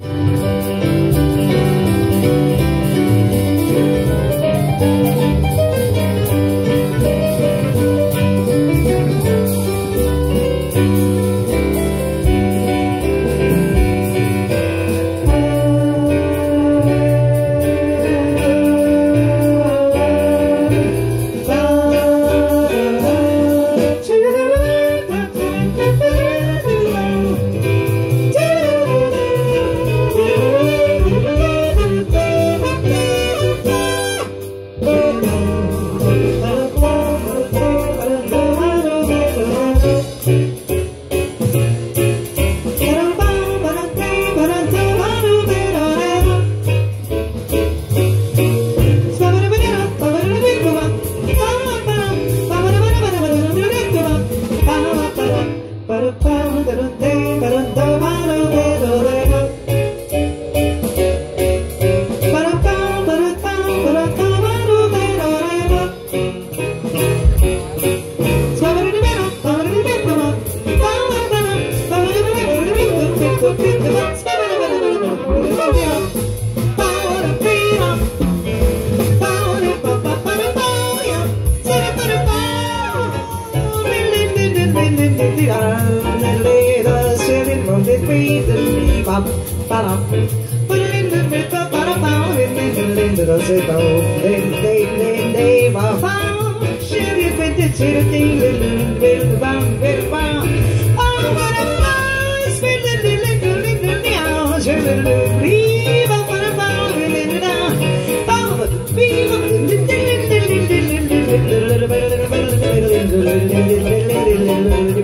Música Should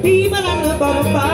People on the bottom.